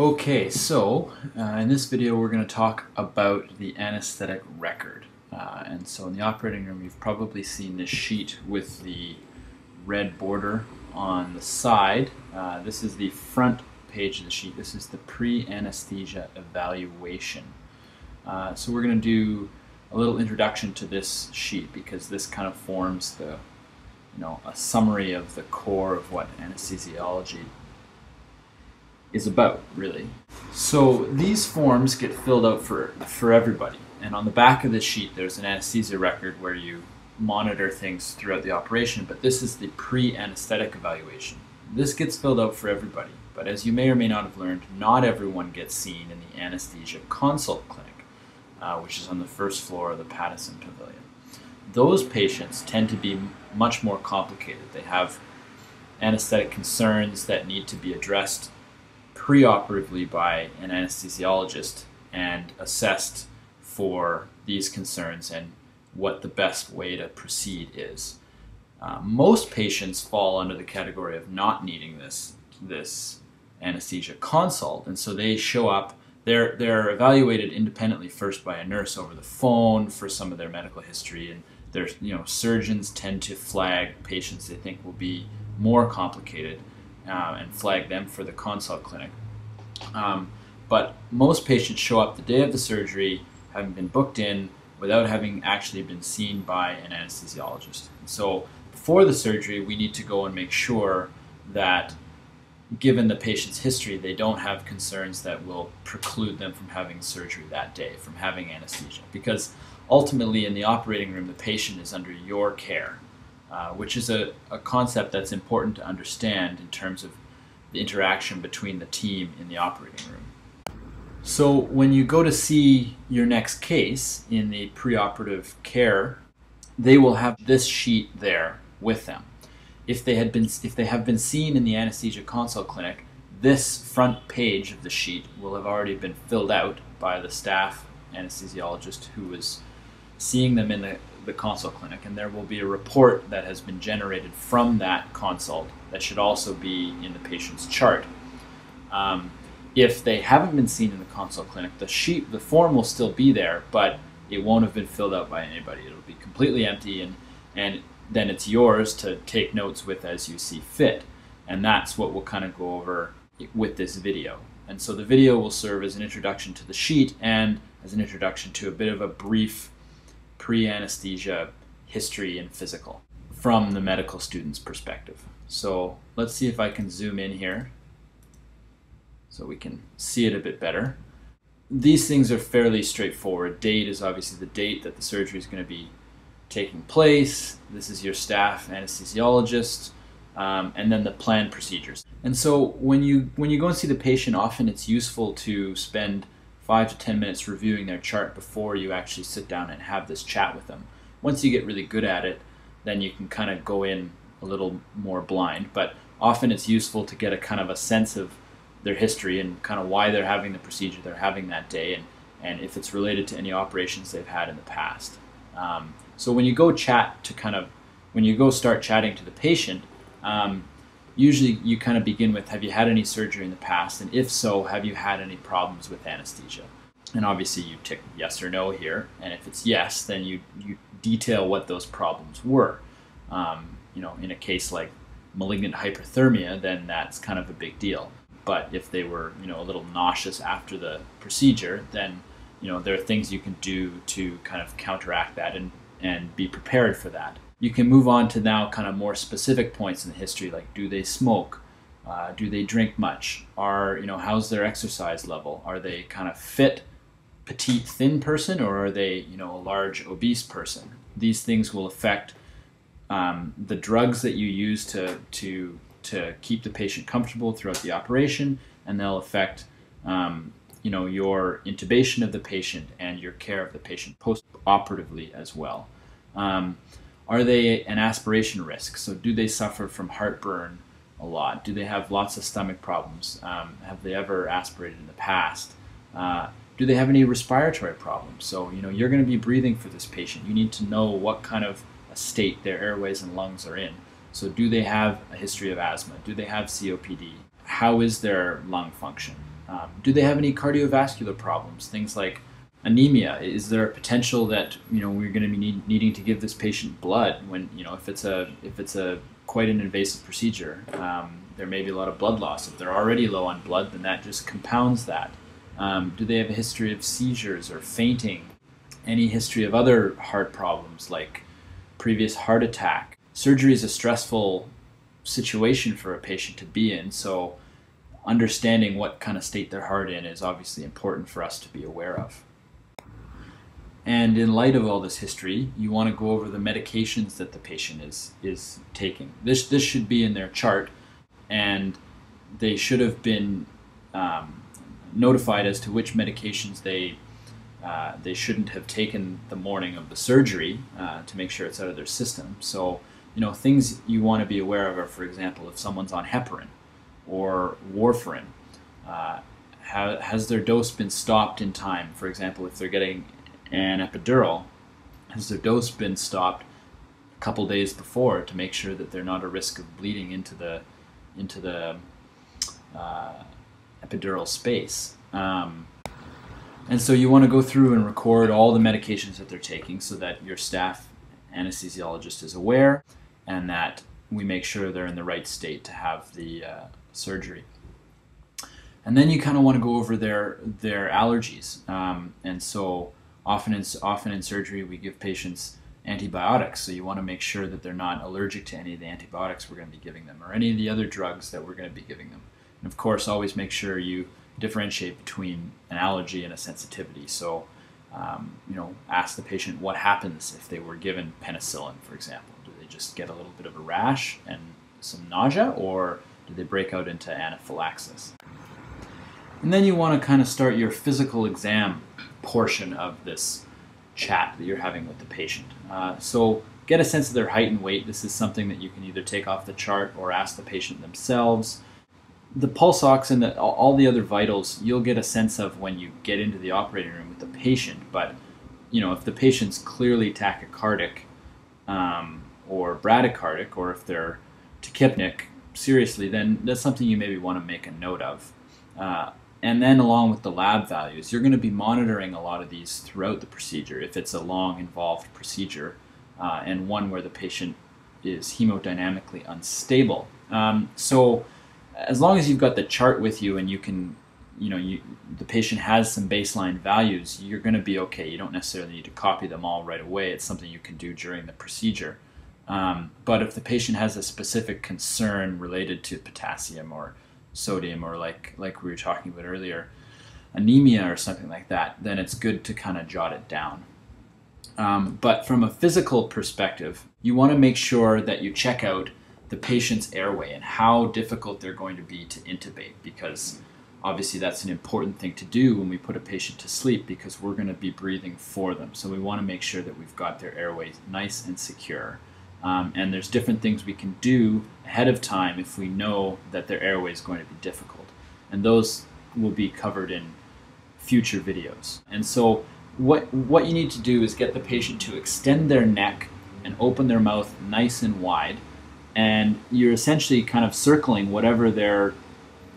Okay, so uh, in this video we're going to talk about the anesthetic record. Uh, and so in the operating room you've probably seen this sheet with the red border on the side. Uh, this is the front page of the sheet. This is the pre-anesthesia evaluation. Uh, so we're going to do a little introduction to this sheet because this kind of forms the, you know, a summary of the core of what anesthesiology is about, really. So these forms get filled out for, for everybody. And on the back of this sheet, there's an anesthesia record where you monitor things throughout the operation, but this is the pre-anesthetic evaluation. This gets filled out for everybody, but as you may or may not have learned, not everyone gets seen in the anesthesia consult clinic, uh, which is on the first floor of the Pattison Pavilion. Those patients tend to be much more complicated. They have anesthetic concerns that need to be addressed preoperatively by an anesthesiologist and assessed for these concerns and what the best way to proceed is. Uh, most patients fall under the category of not needing this this anesthesia consult, and so they show up. They're they're evaluated independently first by a nurse over the phone for some of their medical history, and there's you know surgeons tend to flag patients they think will be more complicated uh, and flag them for the consult clinic. Um, but most patients show up the day of the surgery, having been booked in without having actually been seen by an anesthesiologist. So before the surgery, we need to go and make sure that given the patient's history, they don't have concerns that will preclude them from having surgery that day, from having anesthesia. Because ultimately, in the operating room, the patient is under your care. Uh, which is a, a concept that's important to understand in terms of the interaction between the team in the operating room. So when you go to see your next case in the preoperative care, they will have this sheet there with them. If they had been if they have been seen in the anesthesia consult clinic, this front page of the sheet will have already been filled out by the staff anesthesiologist who was seeing them in the the consult clinic, and there will be a report that has been generated from that consult that should also be in the patient's chart. Um, if they haven't been seen in the consult clinic, the sheet, the form will still be there, but it won't have been filled out by anybody. It'll be completely empty, and and then it's yours to take notes with as you see fit. And that's what we'll kind of go over with this video. And so the video will serve as an introduction to the sheet and as an introduction to a bit of a brief pre-anesthesia history and physical from the medical student's perspective. So let's see if I can zoom in here so we can see it a bit better. These things are fairly straightforward. Date is obviously the date that the surgery is going to be taking place. This is your staff anesthesiologist, um, and then the planned procedures. And so when you when you go and see the patient, often it's useful to spend five to 10 minutes reviewing their chart before you actually sit down and have this chat with them. Once you get really good at it, then you can kind of go in a little more blind. But often it's useful to get a kind of a sense of their history and kind of why they're having the procedure they're having that day and, and if it's related to any operations they've had in the past. Um, so when you go chat to kind of, when you go start chatting to the patient, um, usually you kind of begin with have you had any surgery in the past? And if so have you had any problems with anesthesia? And obviously you tick yes or no here. And if it's yes then you you detail what those problems were. Um, you know in a case like malignant hyperthermia then that's kind of a big deal. But if they were you know a little nauseous after the procedure then you know there are things you can do to kind of counteract that and and be prepared for that you can move on to now kind of more specific points in the history, like do they smoke? Uh, do they drink much? Are you know how's their exercise level? Are they kind of fit, petite, thin person, or are they you know a large, obese person? These things will affect um, the drugs that you use to to to keep the patient comfortable throughout the operation, and they'll affect um, you know your intubation of the patient and your care of the patient post-operatively as well. Um, are they an aspiration risk? So do they suffer from heartburn a lot? Do they have lots of stomach problems? Um, have they ever aspirated in the past? Uh, do they have any respiratory problems? So you know you're going to be breathing for this patient. You need to know what kind of a state their airways and lungs are in. So do they have a history of asthma? Do they have COPD? How is their lung function? Um, do they have any cardiovascular problems? Things like anemia. Is there a potential that you know we're going to be need, needing to give this patient blood when you know if it's a if it's a quite an invasive procedure? Um, there may be a lot of blood loss. If they're already low on blood, then that just compounds that. Um, do they have a history of seizures or fainting? Any history of other heart problems like previous heart attack? Surgery is a stressful situation for a patient to be in, so understanding what kind of state their heart in is obviously important for us to be aware of. And in light of all this history, you want to go over the medications that the patient is is taking. This this should be in their chart, and they should have been um, notified as to which medications they uh, they shouldn't have taken the morning of the surgery uh, to make sure it's out of their system. So you know things you want to be aware of are, for example, if someone's on heparin or warfarin. Uh, has their dose been stopped in time? For example, if they're getting an epidural, has their dose been stopped a couple days before to make sure that they're not at risk of bleeding into the into the uh, epidural space? Um, and so you want to go through and record all the medications that they're taking so that your staff anesthesiologist is aware and that we make sure they're in the right state to have the uh, surgery. And then you kind of want to go over their their allergies. Um, and so often in, often in surgery we give patients antibiotics. So you want to make sure that they're not allergic to any of the antibiotics we're going to be giving them or any of the other drugs that we're going to be giving them. And of course, always make sure you differentiate between an allergy and a sensitivity. So, um, you know, ask the patient what happens if they were given penicillin, for example. Do they just get a little bit of a rash and some nausea, or do they break out into anaphylaxis? And then you want to kind of start your physical exam portion of this chat that you're having with the patient. Uh, so get a sense of their height and weight. This is something that you can either take off the chart or ask the patient themselves. The pulse ox and the, all the other vitals, you'll get a sense of when you get into the operating room with the patient. But you know, if the patient's clearly tachycardic um, or bradycardic, or if they're tachypneic, seriously, then that's something you maybe want to make a note of. Uh, and then along with the lab values, you're going to be monitoring a lot of these throughout the procedure if it's a long involved procedure uh, and one where the patient is hemodynamically unstable. Um, so as long as you've got the chart with you and you can, you know, you, the patient has some baseline values, you're going to be okay. You don't necessarily need to copy them all right away. It's something you can do during the procedure. Um, but if the patient has a specific concern related to potassium or sodium or like like we were talking about earlier, anemia or something like that, then it's good to kind of jot it down. Um, but from a physical perspective, you want to make sure that you check out the patient's airway and how difficult they're going to be to intubate because obviously that's an important thing to do when we put a patient to sleep because we're going to be breathing for them. So we want to make sure that we've got their airways nice and secure. Um, and there's different things we can do ahead of time if we know that their airway is going to be difficult. And those will be covered in future videos. And so what, what you need to do is get the patient to extend their neck and open their mouth nice and wide. And you're essentially kind of circling whatever their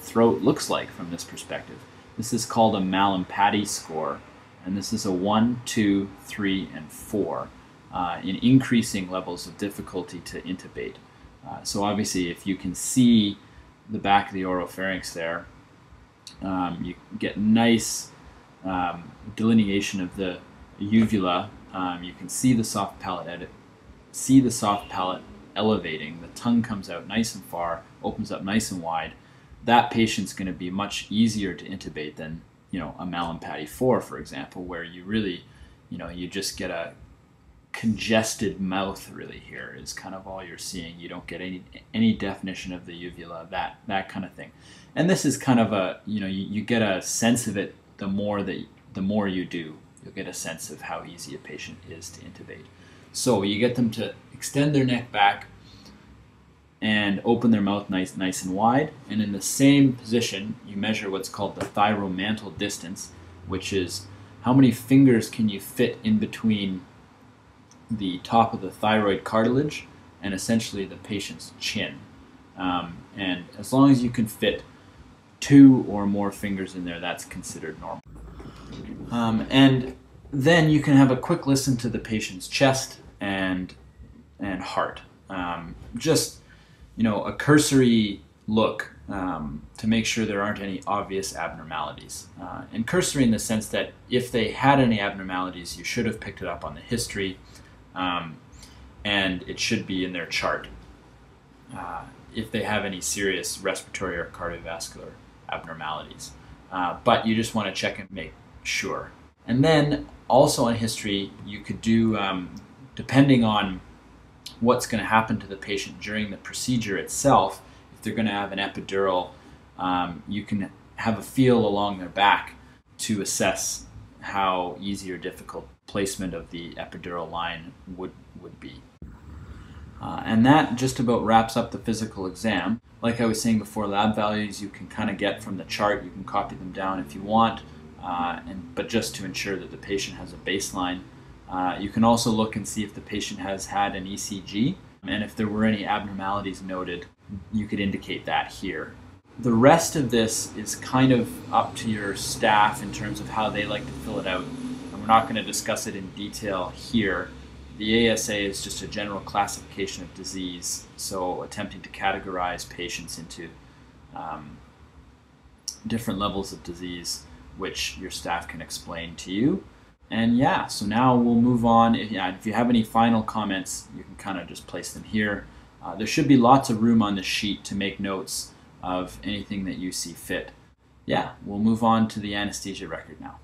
throat looks like from this perspective. This is called a Mallampati score. And this is a 1, 2, 3, and 4 uh, in increasing levels of difficulty to intubate. Uh, so obviously, if you can see the back of the oropharynx there, um, you get nice um, delineation of the uvula. Um, you can see the soft palate edit, see the soft palate elevating. The tongue comes out nice and far, opens up nice and wide. That patient's going to be much easier to intubate than you know a Mallampati 4, for example, where you really, you know, you just get a congested mouth really here is kind of all you're seeing. You don't get any any definition of the uvula, that that kind of thing. And this is kind of a you know you, you get a sense of it the more that the more you do, you'll get a sense of how easy a patient is to intubate. So you get them to extend their neck back and open their mouth nice nice and wide. And in the same position, you measure what's called the thyromental distance, which is how many fingers can you fit in between the top of the thyroid cartilage and essentially the patient's chin. Um, and as long as you can fit two or more fingers in there, that's considered normal. Um, and then you can have a quick listen to the patient's chest and and heart. Um, just you know a cursory look um, to make sure there aren't any obvious abnormalities. Uh, and cursory in the sense that if they had any abnormalities, you should have picked it up on the history, um, and it should be in their chart. Uh, if they have any serious respiratory or cardiovascular abnormalities. Uh, but you just want to check and make sure. And then also on history, you could do, um, depending on what's going to happen to the patient during the procedure itself, if they're going to have an epidural, um, you can have a feel along their back to assess how easy or difficult placement of the epidural line would, would be. Uh, and that just about wraps up the physical exam. Like I was saying before, lab values you can kind of get from the chart. You can copy them down if you want, uh, and, but just to ensure that the patient has a baseline. Uh, you can also look and see if the patient has had an ECG, and if there were any abnormalities noted, you could indicate that here. The rest of this is kind of up to your staff in terms of how they like to fill it out. Not going to discuss it in detail here. The ASA is just a general classification of disease, so attempting to categorize patients into um, different levels of disease, which your staff can explain to you. And yeah, so now we'll move on. If, yeah, if you have any final comments, you can kind of just place them here. Uh, there should be lots of room on the sheet to make notes of anything that you see fit. Yeah, we'll move on to the anesthesia record now.